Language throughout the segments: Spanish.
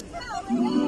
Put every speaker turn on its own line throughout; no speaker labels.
Ay.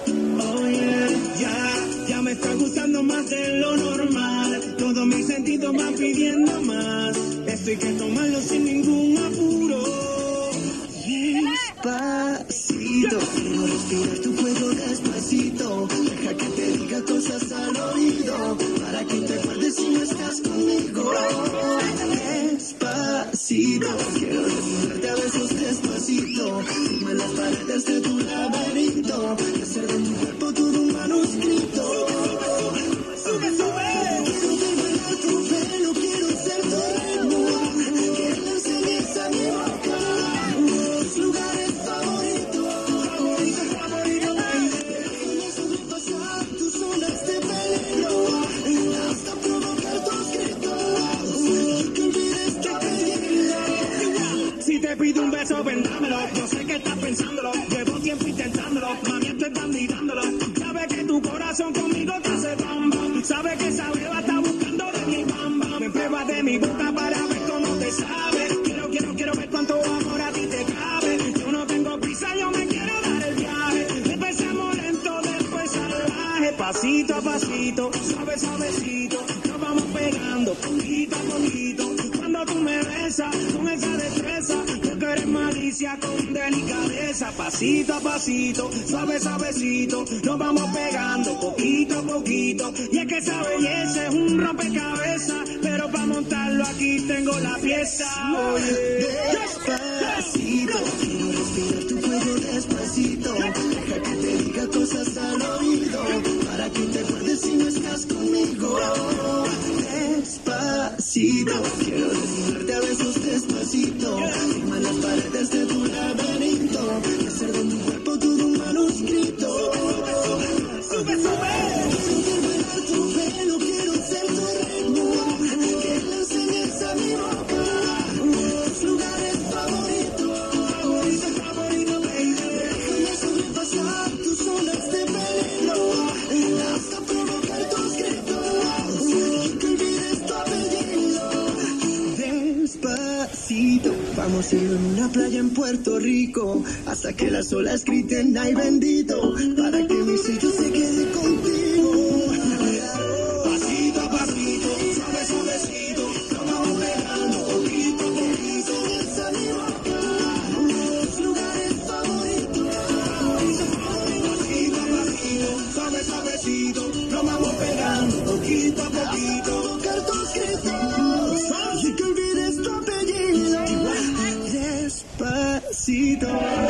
Sentidos van pidiendo más. Esto hay que tomarlo sin ningún apuro. Despacito, quiero respirar tu cuello despacito. Deja que te diga cosas al oído, para que te acuerdes si no estás conmigo. Despacito, Yo sé que estás pensándolo. Llevo tiempo intentándolo. Mami, estoy mirándolo. Sabe que tu corazón conmigo te hace bamba. Sabe que esa beba está buscando de mi bamba. Me prueba de mi boca para ver cómo te sabe. Quiero, quiero, quiero ver cuánto amor a ti te cabe. Yo no tengo prisa, yo me quiero dar el viaje. Empezamos lento, después salvaje. Pasito a pasito, suave, suavecito. Nos vamos pegando poquito a poquito. Cuando tú me con esa destreza, porque eres malicia con delicadeza. Pasito a pasito, suave, suavecito. Nos vamos pegando poquito a poquito. Y es que esa belleza es un rompecabezas. Pero para montarlo aquí tengo la pieza. Oye, despacito. Despacito. Quiero desnudarte a besos despacito. Estamos solo en una playa en Puerto Rico, hasta que las olas griten, ay bendito, para que mi sello se quede contigo. Pasito a pasito, suave suavecito, nos vamos pegando, poquito a poquito, salimos acá, los lugares favoritos. Pasito a pasito, suave suavecito, nos vamos pegando, poquito a poquito, necesito.